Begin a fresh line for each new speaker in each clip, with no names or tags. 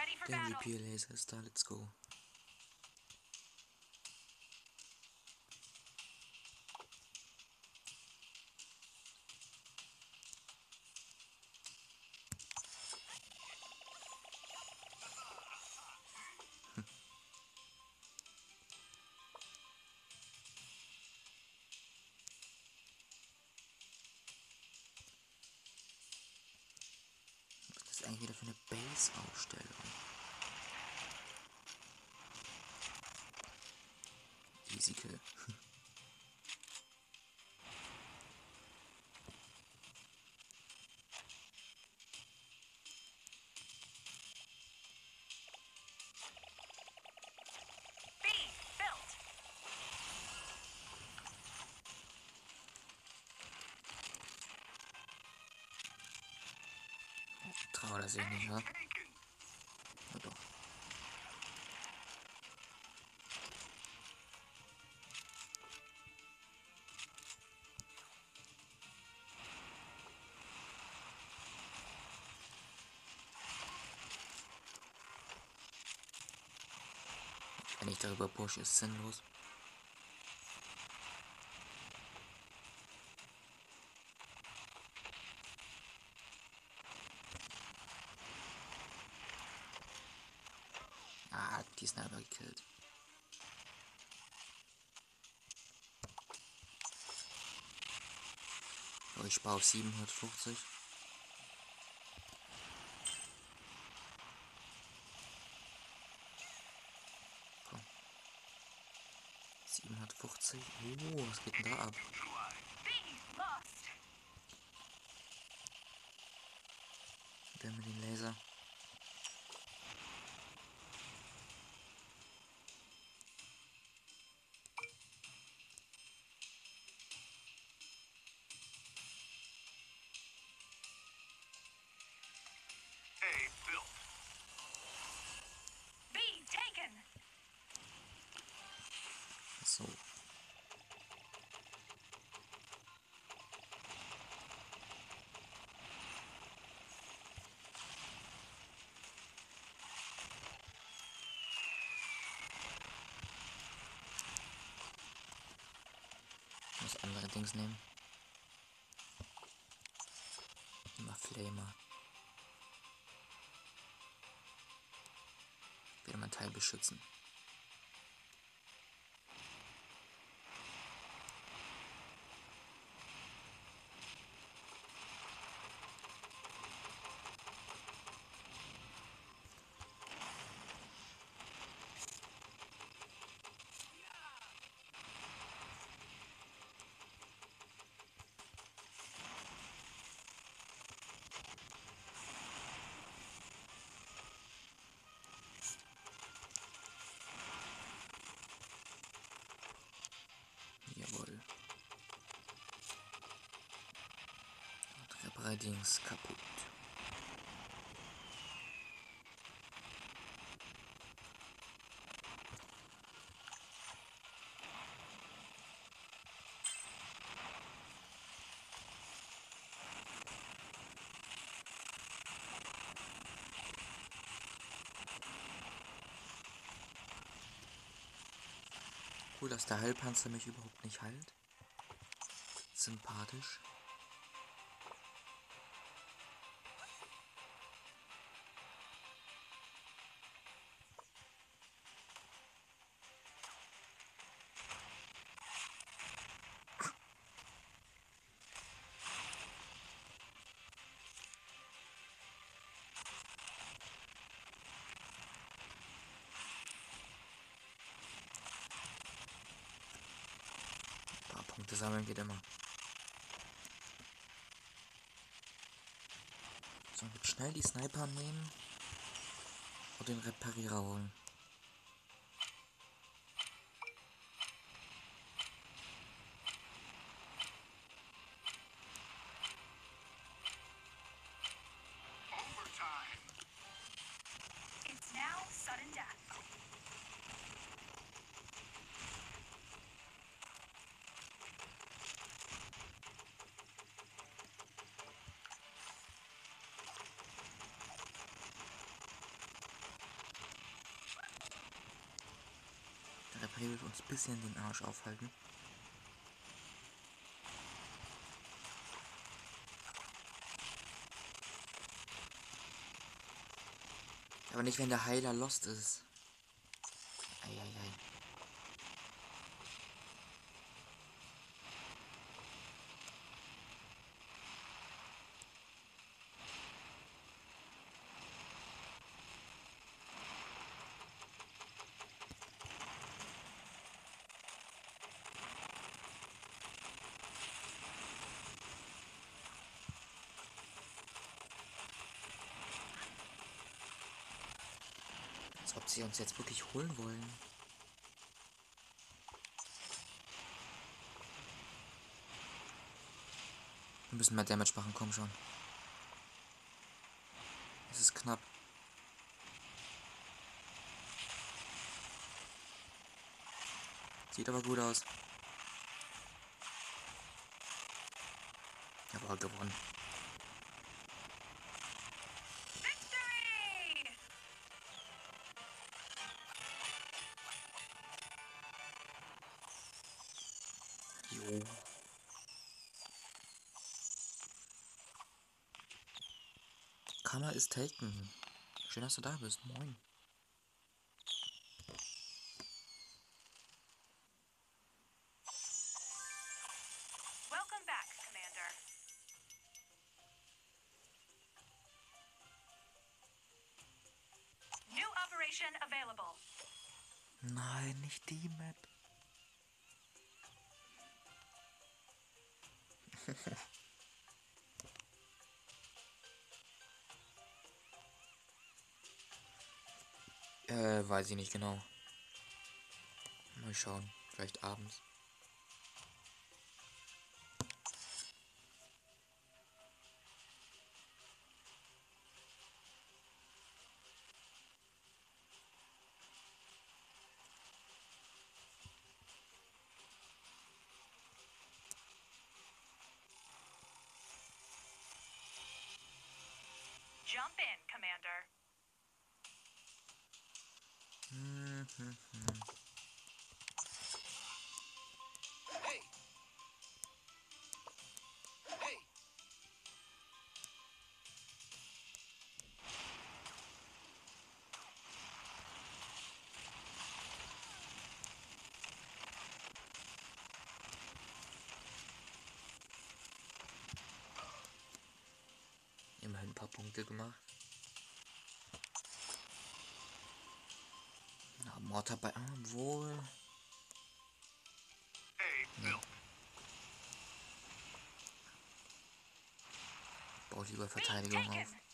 Ready for
has
battle.
we PLAs started school. Das sich nicht, wa? Na doch. Wenn ich darüber pushe, ist sinnlos. Ah, die Sniper gekillt. Oh, ich spare auf 750. Komm. 750. Oh, was geht denn da ab? Dings nehmen. Immer Flamer. Wieder mein Teil beschützen. Jawohl. Und Reparaerdings kaputt. Cool, dass der Heilpanzer mich überhaupt nicht heilt. Sympathisch. Punkte sammeln geht immer. So, schnell die Sniper nehmen und den Reparierer holen. Will uns ein bisschen den Arsch aufhalten. Aber nicht, wenn der Heiler lost ist. Eieiei. Als ob sie uns jetzt wirklich holen wollen. Wir müssen mehr Damage machen, komm schon. Es ist knapp. Sieht aber gut aus. Jawohl, gewonnen. Ist taken. Schön, dass du da bist. Moin. Nein, nicht die Map. äh, weiß ich nicht genau. Mal schauen. Vielleicht abends.
Jump in, Commander.
Immerhin ein paar Punkte gemacht. Mortar bei. Ah, wohl.
Built.
Baut lieber Verteidigung auf.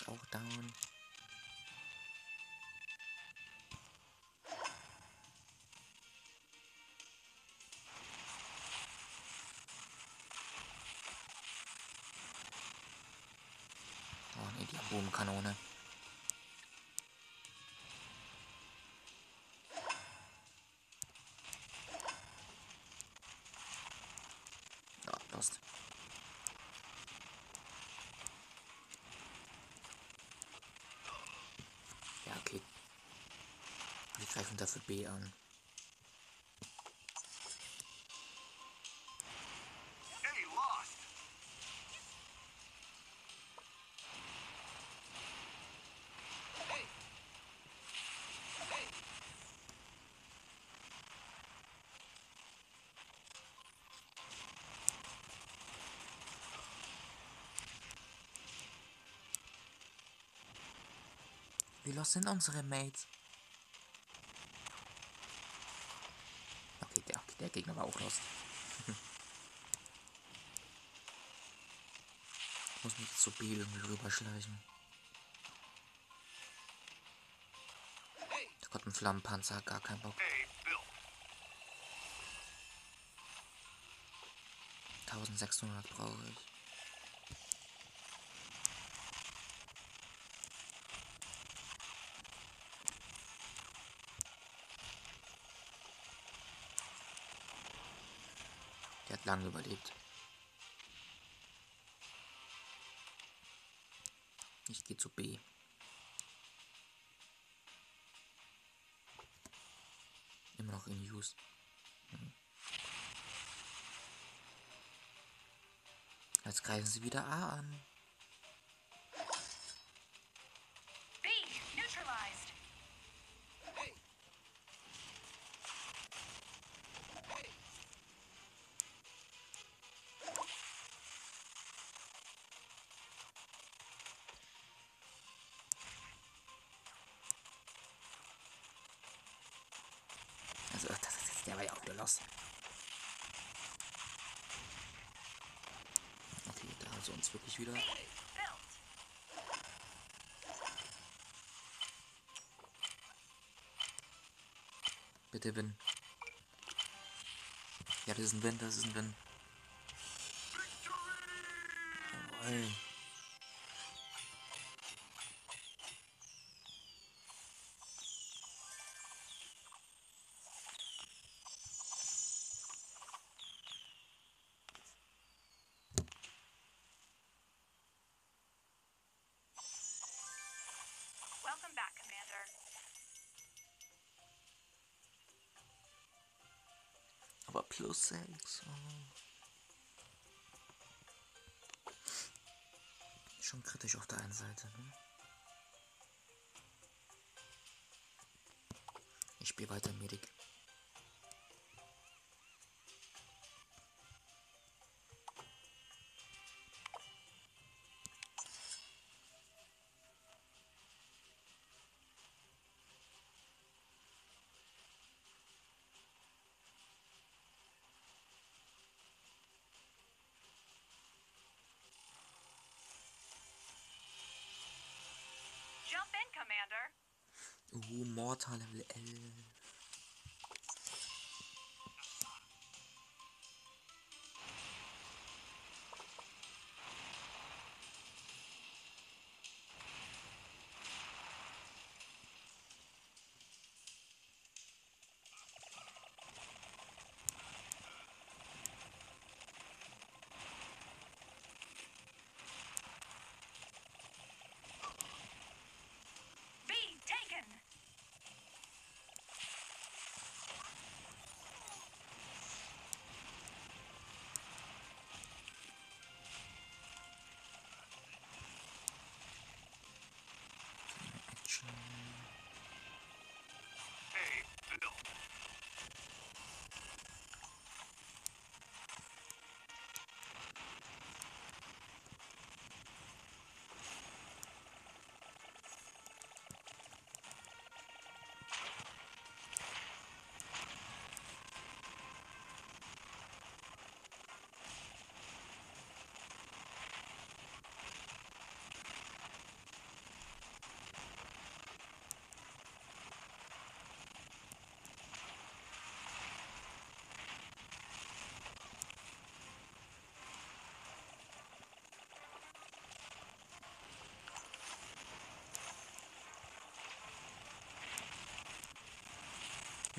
Ist auch down. Oh ne, die Boomkanone. Ja, lost. Ja, okay. Wir greifen dafür B an.
A lost. Hey! Hey!
Wie los sind unsere Mates? auch lost. Ich muss mich zu Bill irgendwie rüberschleichen. Da kommt ein Flammenpanzer, gar keinen Bock. 1600 brauche ich. Lange überlebt. Ich gehe zu B. Immer noch in Use. Hm. Jetzt greifen sie wieder A an. Wieder los. Okay, da also uns wirklich wieder. Bitte Win. Ja, das ist ein Win, das ist ein Win.
Welcome
plus 6. Schon kritisch auf der einen Seite, ne? Ich spiele weiter Medic.
Jump in, Commander.
Uh, Mortar Level 11.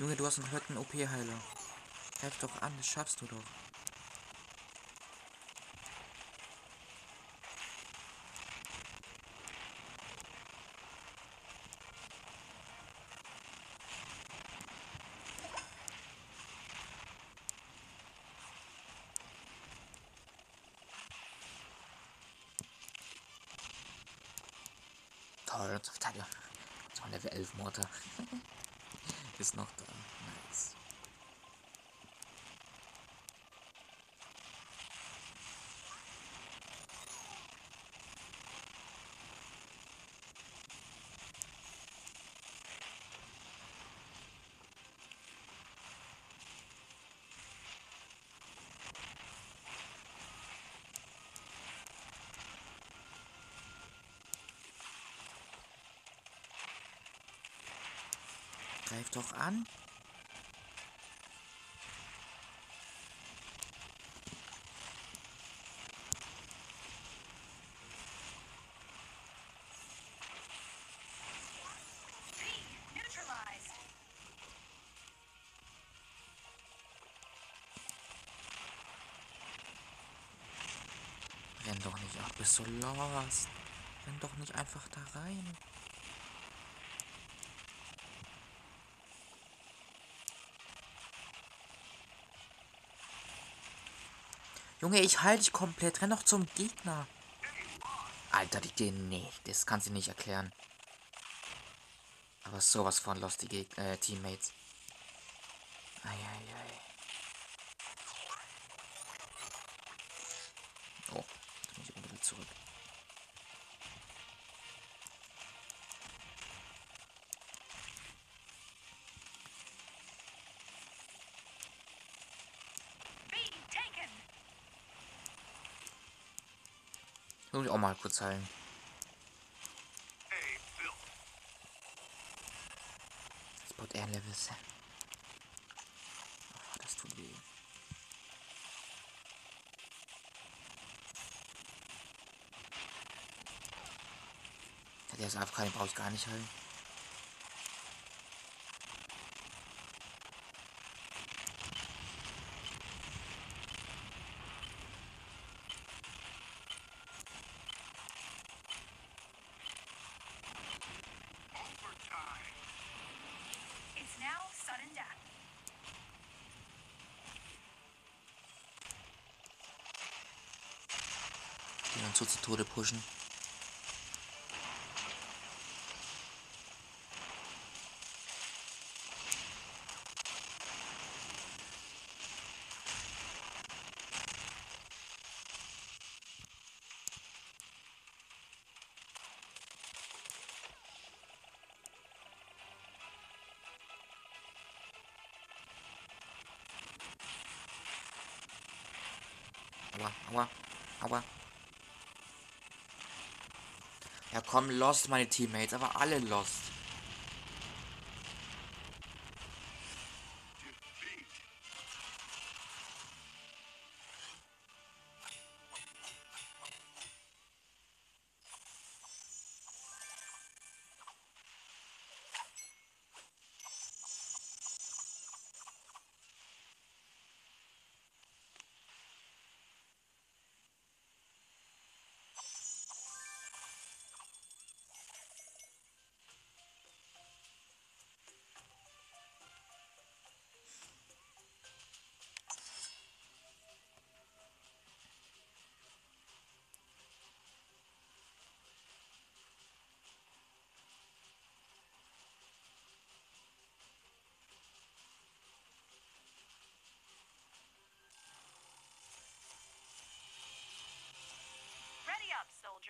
Junge, du hast einen Hütten OP-Heiler. Greif doch an, das schaffst du doch. Toll, Verteidigung. So ein Level 11 Mortar. Ist noch da. Nice. Greif doch an. Renn doch nicht ab, bist du lost. Renn doch nicht einfach da rein. Junge, ich halte dich komplett. Renn doch zum Gegner. Alter, die gehen nicht. Das kannst du nicht erklären. Aber sowas von lost die Geg äh, Teammates. Eieiei. Oh, jetzt muss ich unbedingt zurück.
B taken.
Muss ich auch mal kurz heilen. Spot Air Levels. Oh, das tut weh. Der ist AFK, den brauche ich gar nicht heilen. So zu Tode pushen. Komm, lost meine Teammates, aber alle lost.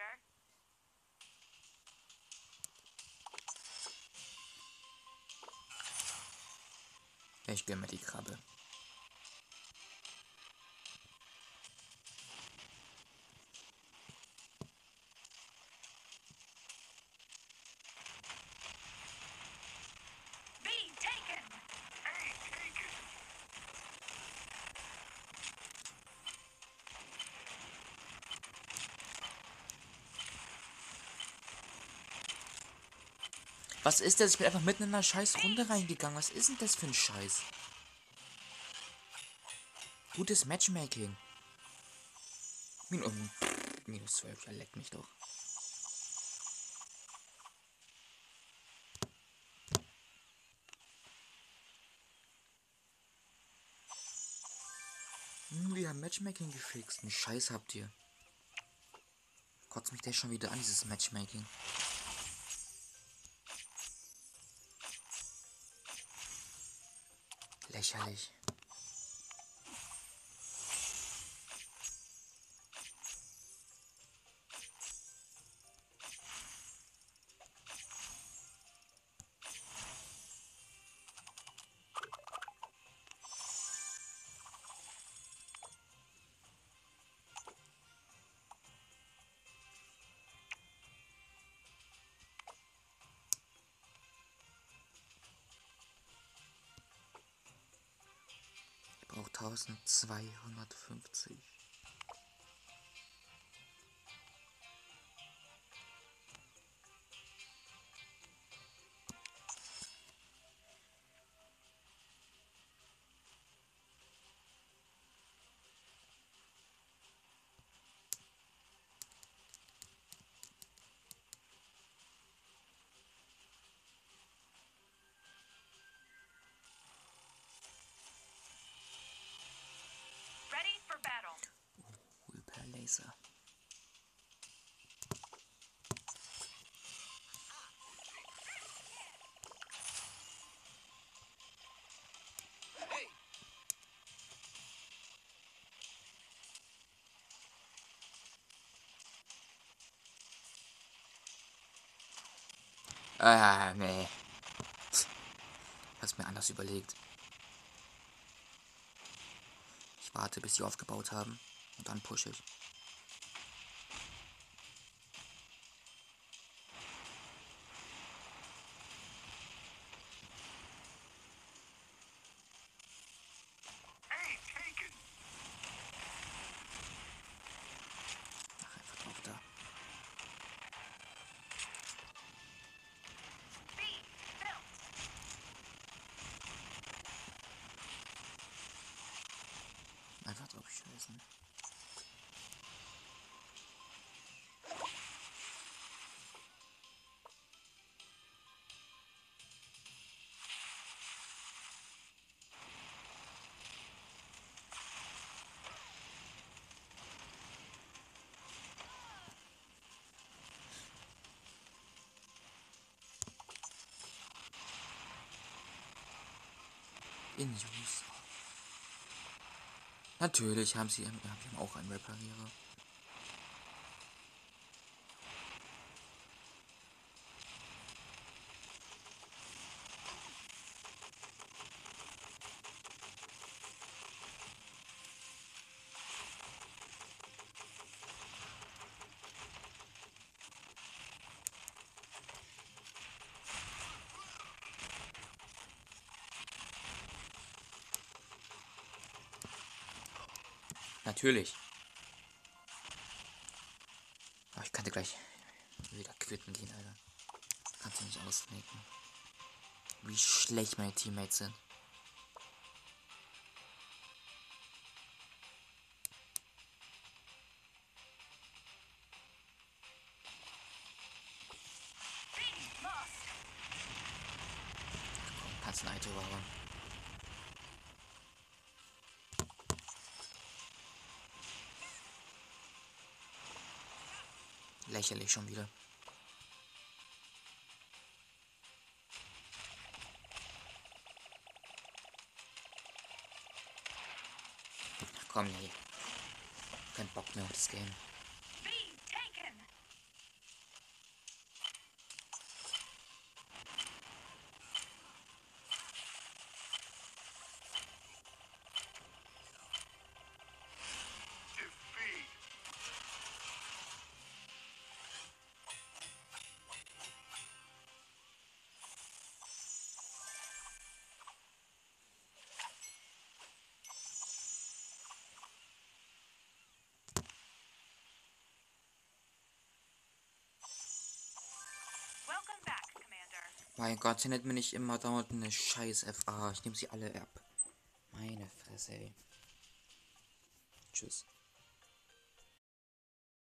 Soldier.
Ich gönn mir die Krabbe.
B taken.
A taken.
Was ist das? Ich bin einfach mitten in einer scheiß Runde reingegangen. Was ist denn das für ein Scheiß? Gutes Matchmaking. Um, minus 12, ja, leck mich doch. Hm, wir haben Matchmaking gefixt. Einen Scheiß habt ihr. Kotzt mich der schon wieder an, dieses Matchmaking. Lächerlich. 1250. Ah, nee. Hast mir anders überlegt. Ich warte, bis sie aufgebaut haben. Und dann pushe ich. In Use. Natürlich haben sie, haben auch einen Reparierer. Natürlich. Aber ich könnte gleich wieder quitten gehen, Alter. Kannst du nicht ausnicken. Wie schlecht meine Teammates sind. Lächerlich schon wieder. Ach komm, nee. Kein Bock mehr auf das Game. Mein Gott, sendet mir nicht immer dauernd eine scheiß FA. Ich nehme sie alle ab. Meine Fresse, ey. Tschüss.